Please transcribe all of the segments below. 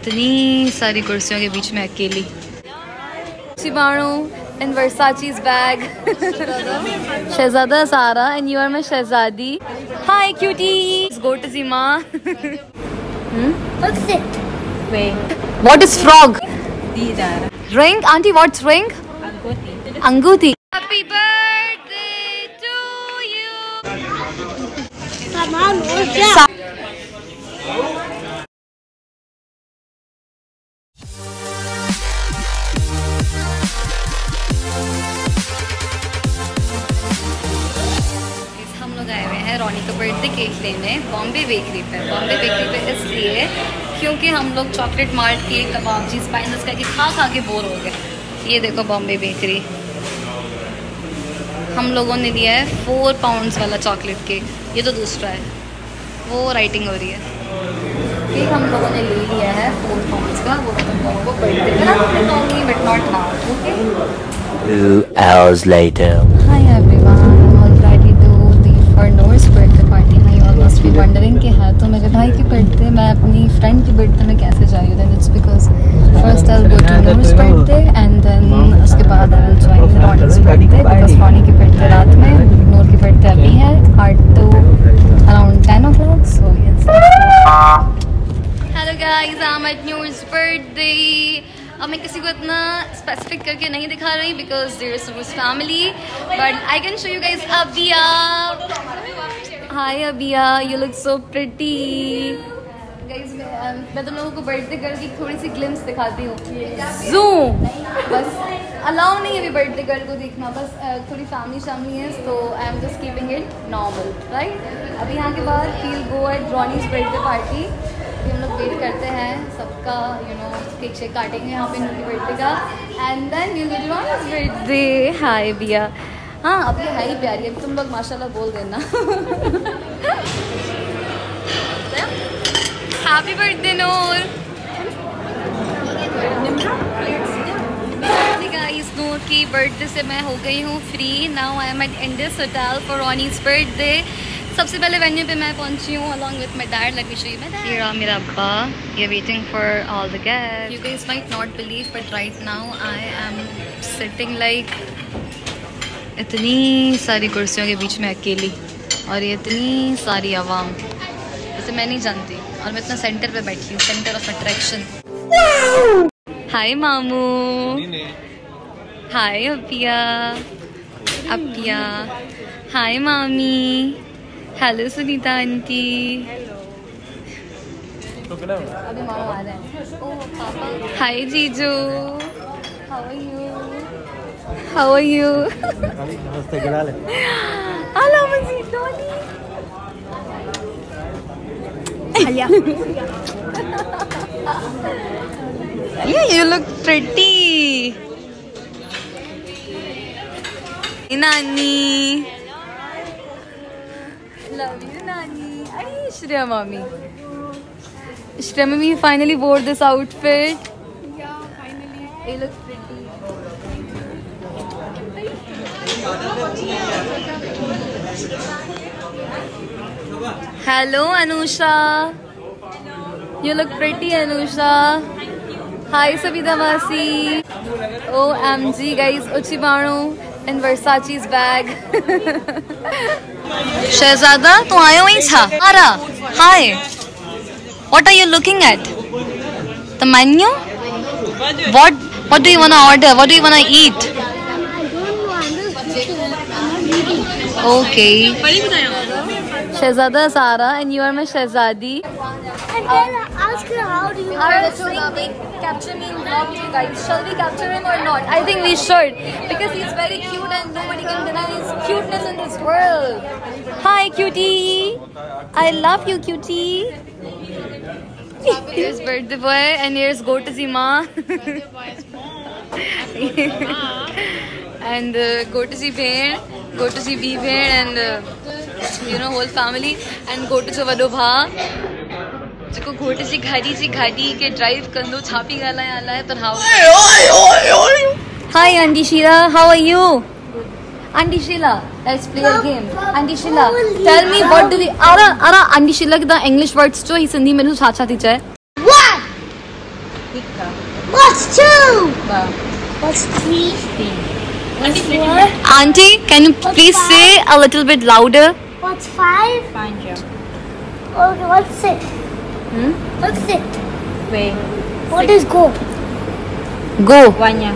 इतनी सारी कुर्सियों के बीच में अकेली। शहजादा सारा and you are my Shahzadi. Hi cutie go to what is frog ring aunty what ring अंगूती happy birthday Ronnie का बर्थडे केक लेने बॉम्बे बेकरी पे। बॉम्बे बेकरी पे इसलिए क्योंकि हम लोग चॉकलेट मार्ट केक कबाब जी स्पाइनस करके खा खा के बोर हो गए। ये देखो बॉम्बे बेकरी हम लोगों ने लिया है फोर पाउंड्स वाला चॉकलेट केक ये तो दूसरा है। वो राइटिंग हो रही है। केक हम लोगों ने ले लिया है फोर पाउंड्स का। वो तुम लोगों को birthday but not now okay Two hours later. Be wondering के हैं तो मेरे भाई के बर्थडे मैं अपनी फ्रेंड के बर्थडे में कैसे जा रही हूँ because first I go to nose birthday and then उसके बाद आई विल जॉइन द नॉर्मल्स बर्थडे बिकॉज़ फानी के बर्थडे रात में नोर के बर्थडे अभी है आठ तो around ten o'clock so yes hello guys I am at news birthday अब मैं किसी को इतना स्पेसिफिक करके नहीं दिखा रही because there is family but I can show you guys अब hi Abiya you look so pretty मैं तुम लोगों को बर्थडे गर्ल की थोड़ी सी ग्लिम्स दिखाती हूँ। जूम बस अलाउ नहीं है अभी बर्थडे गर्ल को देखना। बस थोड़ी फैमिली फैमिली है तो I am just keeping it normal right अभी यहाँ के बाद फील गो एट ड्रॉनीज बर्थडे पार्टी हम लोग वेट करते हैं, सबका यू नो केक शेक काटेंगे यहाँ पे उनकी बर्थडे का। एंड देन यू विल ड्रॉनीज बर्थडे हाय बिया हाँ अभी है ही प्यारी अभी तुम लोग माशाल्लाह बोल देना। हैप्पी बर्थडे नूर की बर्थडे से मैं हो गई हूँ free now I am at Indus hotel for Ronnie's birthday सबसे पहले वेन्यू पे मैं पहुँची हूँ along with my dad let me show you my dad मेरा अब्बा you are waiting for all the guest you can might not believe but right now I am sitting like इतनी सारी कुर्सियों के बीच में अकेली और ये इतनी सारी आवाम। जैसे मैं नहीं जानती और मैं इतना सेंटर पे बैठी हूँ सेंटर ऑफ़ अट्रैक्शन हाय मामू। हाय अपिया। अपिया। हाय मामी। Hello Sunita aunty. हाय जीजू। How are you How are you? Namaste, Gurale. Hello, Mazidoni. Alia. yeah, you look pretty. Nani. Love you, Nani. Hey, Shreya mommy. Shreya mommy, you finally wore this outfit. Yeah, finally. You look pretty. Hello, Anusha. You look pretty, Anusha. Hi, Sabida Masi. OMG, guys. Uchibano in Versace's bag. Shehzada, tu aayo wahin tha? Ara, hi. What are you looking at? The menu? What What do you wanna order? What do you wanna eat? Okay. Shehzada Sara, and you are my Shehzadi. And then I ask her, how do you Alright, so we capture me in vlog too, guys. Shall we capture him or not? I think we should because he's very cute and nobody can deny his cuteness in this world. Hi, cutie. I love you, cutie. here's birthday boy and here's go to see ma. and uh, go to see Bhain, go to see B and uh, you know whole family and go to भाउ जेको घोट जी गाॾी जी गाॾी के drive कंदो छापी ॻाल्हाए ॻाल्हाए त how hi aunty Sheela how are you aunty Sheela let's play a game aunty Sheela tell me what do we आरा आरा आंटी शीला के द इंग्लिश वर्ड्स जो ही सिंधी में छा छा थी चए One, Tiga. What's two? Ba. What's three? Nanti Four? Auntie, can you please say a little bit louder? What's five? Panjang. Oh, what's six? Hmm? What's six? Wei. What is go? Go. Wanya.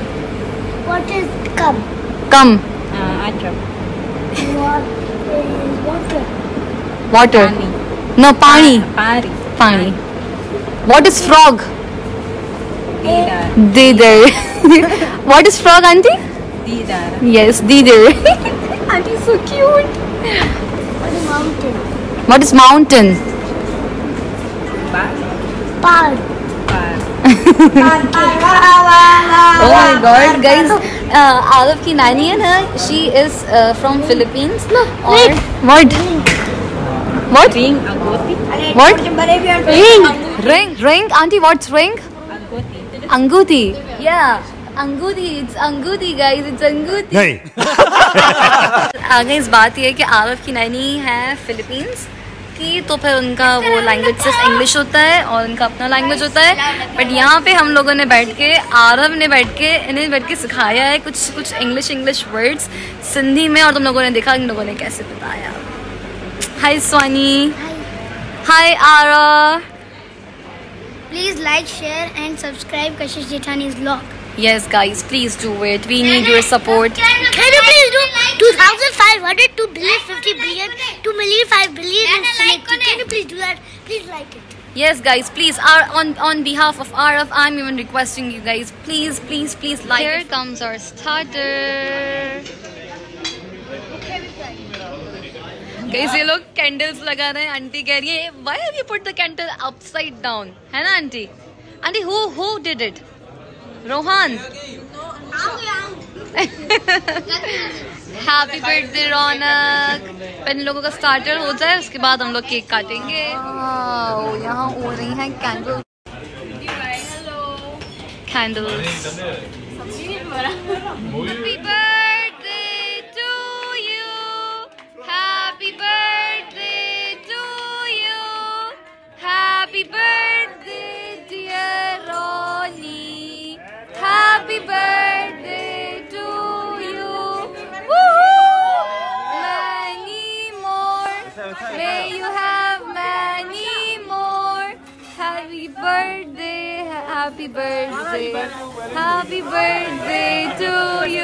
What is come? Come. Ah, ajab. What is water? Water. Pani. No, pani. Pari. Pani. What is frog? Didar. Didar. what is frog, auntie? Deedar. Yes, Deedar. and he's so cute. What is mountain? What is mountain? Par. Par. oh my god, guys. Uh, Alif ki nani hai na, she is uh, from Philippines. No, or wait. What? What? Ring. What? Ring. Ring. Ring. Auntie, what's ring? Anguti. Anguti. Yeah. Anguti. It's Anguti, guys. It's Anguti. नहीं आगे इस बात ये है कि आरफ की नानी है फिलीपींस की तो फिर उनका वो लैंग्वेज सिर्फ़ इंग्लिश होता है और उनका अपना लैंग्वेज होता है बट यहाँ पे हम लोगों ने बैठ के आरव ने बैठ के इन्हें बैठ के सिखाया है कुछ कुछ इंग्लिश इंग्लिश वर्ड्स सिंधी में और तुम लोगों ने देखा इन लोगों ने कैसे बताया हाय स्वानी हाय Aarav Please like, share, and subscribe Kashish Jethani's vlog. Yes, guys, please do it. We can need I, your support. Can, can you please do like 2 billion, 50 billion, 2 million, 5 billion? Can you please do that? Please like it. Yes, guys, please, our, on, on behalf of RF, I'm even requesting you guys, please, please, please like Here it. comes our starter. Okay, Guys, ये लोग candles लगा रहे हैं aunty कह रही है why have you put the candle upside down? है ना aunty? Aunty who who did it? Rohan. Happy birthday Raunak इन लोगों का स्टार्टर हो जाए उसके बाद हम लोग केक काटेंगे। यहाँ हो रही हैं candle candles birthday, dear Happy birthday to you. Many more. May you have many more. Happy birthday, happy birthday, happy birthday to you.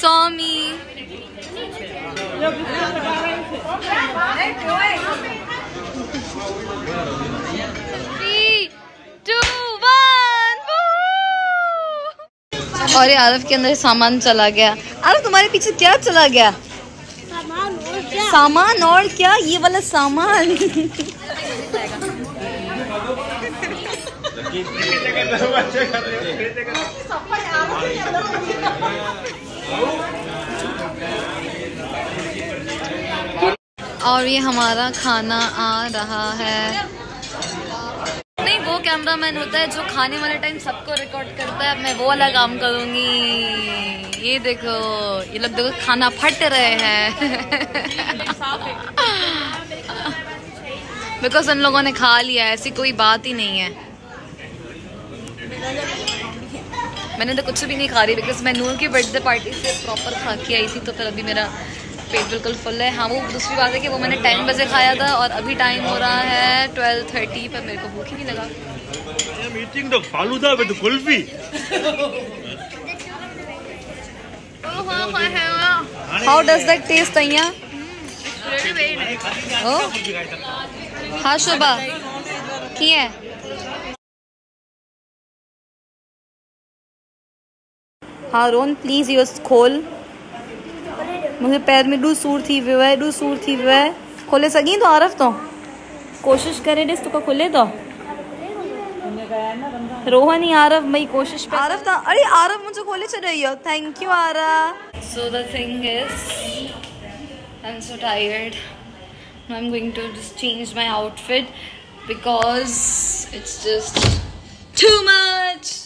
स्वामी Three, two, one, woo! और ये आरफ के अंदर सामान चला गया। आरफ तुम्हारे पीछे क्या चला गया? सामान और क्या? सामान और क्या? ये वाला सामान। और ये हमारा खाना आ रहा है। नहीं, वो कैमरा मैन होता है जो खाने वाले टाइम सबको रिकॉर्ड करता है। मैं वो वाला काम करूँगी। ये देखो, ये लोग देखो, खाना फट रहे हैं। बिकॉज़ उन लोगों ने खा लिया, ऐसी कोई बात ही नहीं है। मैंने तो कुछ भी नहीं खा रही बिकॉज़ मैं नूर की बर्थडे पार्टी से प्रॉपर खा के आई थी तो फिर अभी मेरा पेट बिल्कुल फुल है। हाँ वो दूसरी बात है कि वो मैंने टेन बजे खाया था और अभी टाइम हो रहा है ट्वेल्व थर्टी पर मेरे को भूख ही नहीं लगा। मीटिंग तो फालूदा में तो kulfi how does that taste अइया ओ हाँ शोभा। की है? हाँ रोन प्लीज़ इहो खोल। मुंहिंजे पैर में एॾो सूर थी वियो आहे एॾो सूर थी वियो आहे खोले सघीं थो आरफ तो। कोशिश करे ॾिस तोखे खुले थो रोहन ई आरव मई कोशिश पे। आरव था अरे आरव मुझे खोले छॾियो इहो thank you. Aarav so the thing is I am so tired I am going to just change my outfit because it's just too much